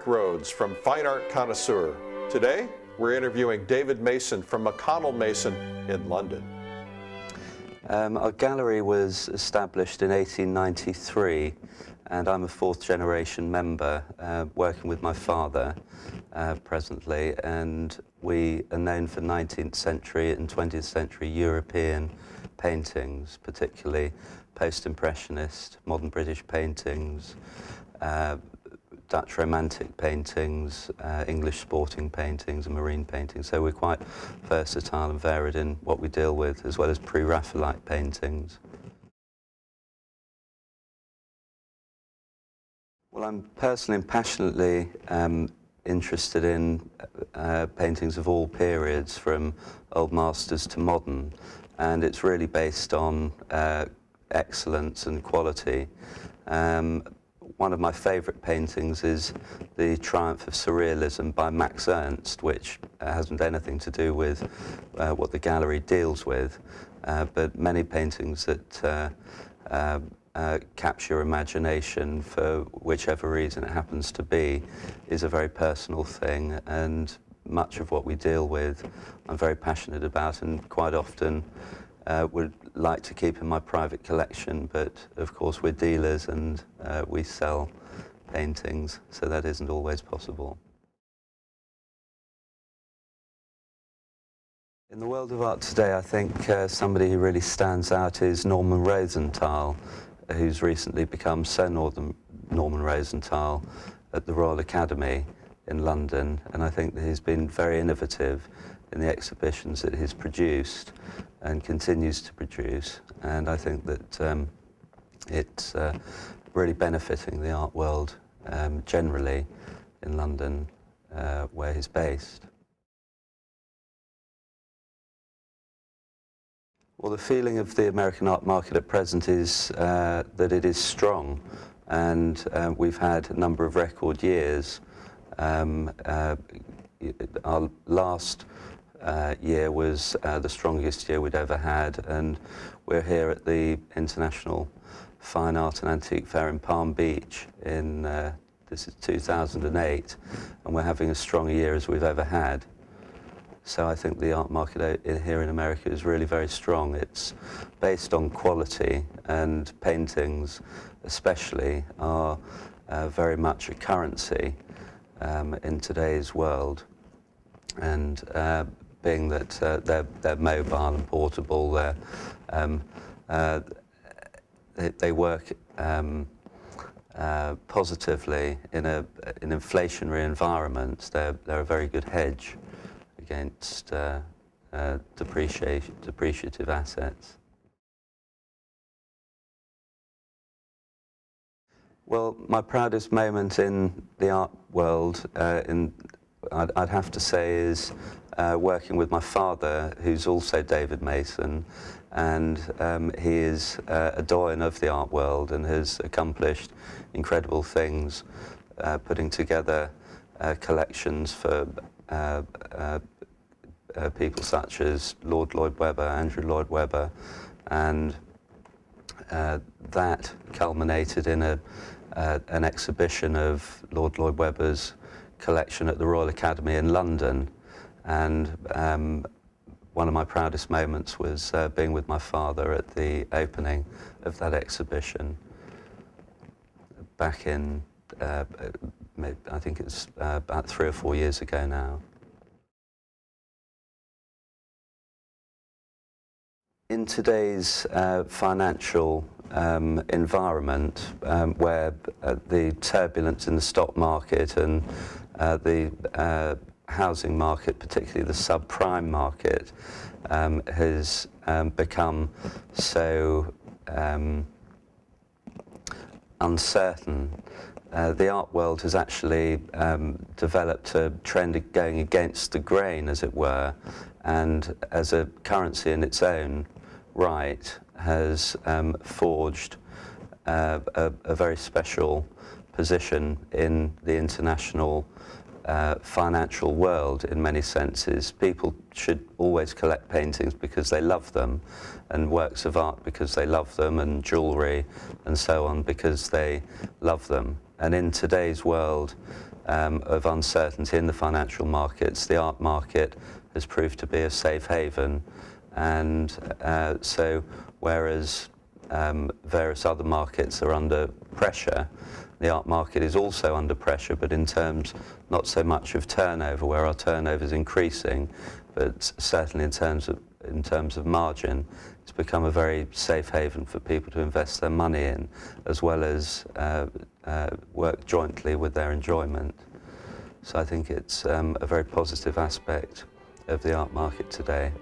Eric Rhodes from Fine Art Connoisseur. Today, we're interviewing David Mason from McConnell Mason in London. Um, our gallery was established in 1893 and I'm a fourth generation member uh, working with my father uh, presently and we are known for 19th century and 20th century European paintings, particularly post-impressionist, modern British paintings, uh, Dutch romantic paintings, uh, English sporting paintings and marine paintings. So we're quite versatile and varied in what we deal with, as well as pre-Raphaelite paintings. Well, I'm personally and passionately um, interested in uh, paintings of all periods, from old masters to modern, and it's really based on uh, excellence and quality. Um, one of my favourite paintings is The Triumph of Surrealism by Max Ernst, which uh, hasn't anything to do with uh, what the gallery deals with, uh, but many paintings that uh, uh, capture imagination for whichever reason it happens to be is a very personal thing and much of what we deal with I'm very passionate about and quite often uh, would like to keep in my private collection, but of course we're dealers and uh, we sell paintings, so that isn't always possible. In the world of art today, I think uh, somebody who really stands out is Norman Rosenthal, who's recently become Sir Northern, Norman Rosenthal at the Royal Academy in London, and I think that he's been very innovative in the exhibitions that he's produced and continues to produce. And I think that um, it's uh, really benefiting the art world um, generally in London, uh, where he's based. Well, the feeling of the American art market at present is uh, that it is strong, and uh, we've had a number of record years. Um, uh, our last uh, year was uh, the strongest year we'd ever had, and we're here at the International Fine Art and Antique Fair in Palm Beach in uh, this is 2008, and we're having as strong a year as we've ever had. So I think the art market in, here in America is really very strong. It's based on quality, and paintings, especially, are uh, very much a currency um, in today's world. And uh, being that uh, they're, they're mobile and portable, they're, um, uh, they, they, work um, uh, positively in a, an inflationary environment. They're, they're a very good hedge against uh, uh, depreciative assets. Well, my proudest moment in the art world, uh, in, I'd, I'd, have to say, is uh, working with my father, who's also David Mason, and um, he is uh, a doyen of the art world and has accomplished incredible things, uh, putting together uh, collections for uh, uh, people such as Lord Lloyd Webber, Andrew Lloyd Webber, and that culminated in a, an exhibition of Lord Lloyd Webber's collection at the Royal Academy in London, and um, one of my proudest moments was uh, being with my father at the opening of that exhibition back in, uh, I think it's uh, about three or four years ago now. In today's uh, financial um, environment um, where uh, the turbulence in the stock market and uh, the housing market, particularly the subprime market, um, has um, become so um, uncertain. Uh, the art world has actually um, developed a trend of going against the grain, as it were, and as a currency in its own right, has um, forged uh, a, a very special position in the international uh, financial world in many senses. People should always collect paintings because they love them, and works of art because they love them, and jewellery and so on because they love them. And in today's world, um, of uncertainty in the financial markets, the art market has proved to be a safe haven. And uh, so whereas um, various other markets are under pressure, the art market is also under pressure, but in terms not so much of turnover, where our turnover is increasing, but certainly in terms of in terms of margin, it's become a very safe haven for people to invest their money in, as well as uh, uh, work jointly with their enjoyment. So I think it's um, a very positive aspect of the art market today.